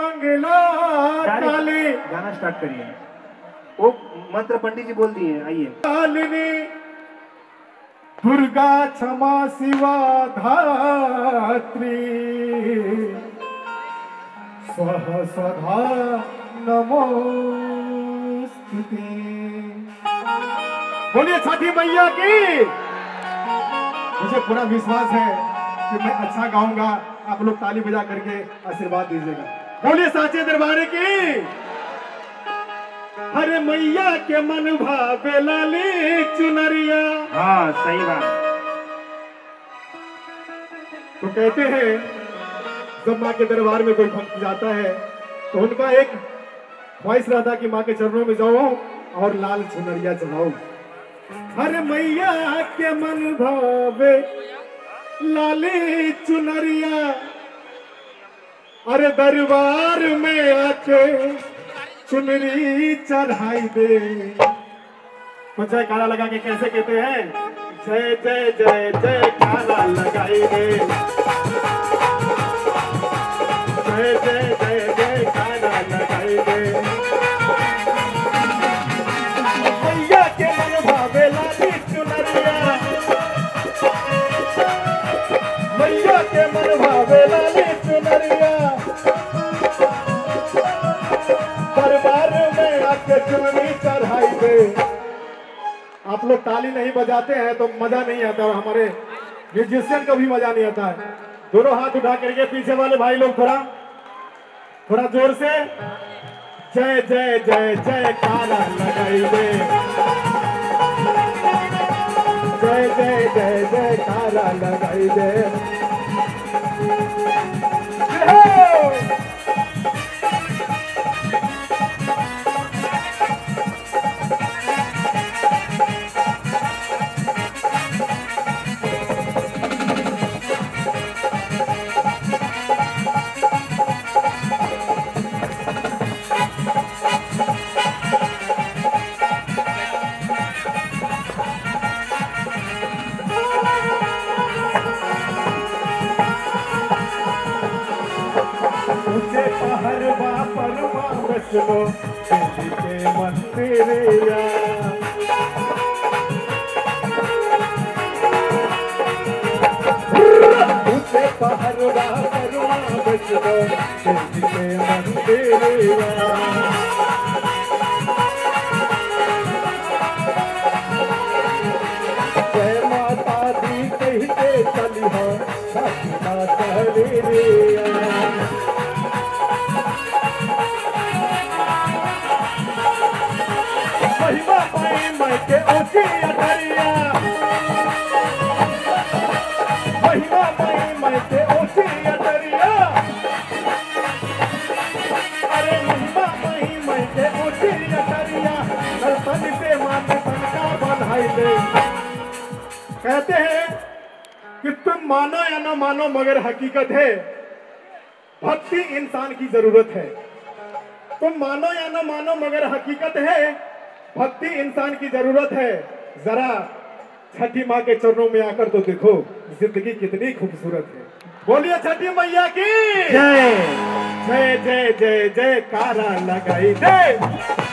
मंगला काली गाना स्टार्ट करिए। वो मंत्र पंडित जी बोल दिए आइए। कालिनी दुर्गा क्षमा शिवा धात्री। स्वः स्वधा नमोस्तुते बोलिए छठी मैया की। मुझे पूरा विश्वास है कि मैं अच्छा गाऊँगा। आप लोग ताली बजा करके आशीर्वाद दीजिएगा। बोलिए साचे दरबारे की। हरे मैया के मन भावे लाली चुनरिया। हाँ सही बात। तो कहते हैं जब माँ के दरबार में कोई भक्त जाता है तो उनका एक ख्वाहिश रहता कि माँ के चरणों में जाओ और लाल चुनरिया चढ़ाओ हरे मैया के मन भावे लाली चुनरिया। अरे दरबार में आके चुनरी चढ़ाई दे। काला लगा के कैसे कहते हैं? जय जय जय जय, काला लगाई दे। आप लोग ताली नहीं बजाते हैं तो मज़ा नहीं आता और हमारे म्यूजिशियन को भी मज़ा नहीं आता है। दोनों हाथ उठा करके पीछे वाले भाई लोग थोड़ा थोड़ा ज़ोर से। जय जय जय जय काला लगाई दे जय जय जय जय काला लगाई दे परमा के मंदिरिया ऊँचे पहरवा के दी कहते चली हो सहरिया महिमा पाई मैं के ऊँची अटरिया महिमा पाई मैं के ऊँची अटरिया अरे महिमा पाई मैं के ऊँची अटरिया दर्शन तन का बधाई दे। कहते हैं कि तुम मानो या ना मानो, मगर हकीकत है, भक्ति इंसान की ज़रूरत है। तुम मानो या ना मानो, मगर हकीकत है भक्ति इंसान की ज़रूरत है। जरा छठी माँ के चरणों में आकर तो देखो ज़िंदगी कितनी खूबसूरत है। बोलिए छठी मैया की। जय। जय जय जय जय कारा लगाई। दे